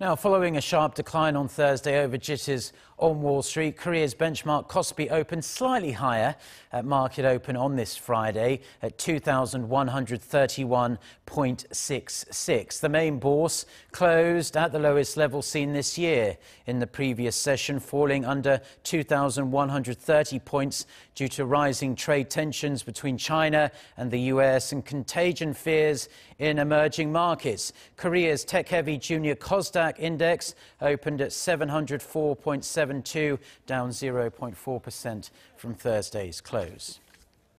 Now, following a sharp decline on Thursday over jitters on Wall Street, Korea's benchmark Kospi opened slightly higher at market open on this Friday at 2,131.66. The main bourse closed at the lowest level seen this year in the previous session, falling under 2,130 points due to rising trade tensions between China and the US and contagion fears in emerging markets. Korea's tech-heavy junior Kosdaq index opened at 704.72, down 0.4% from Thursday's close.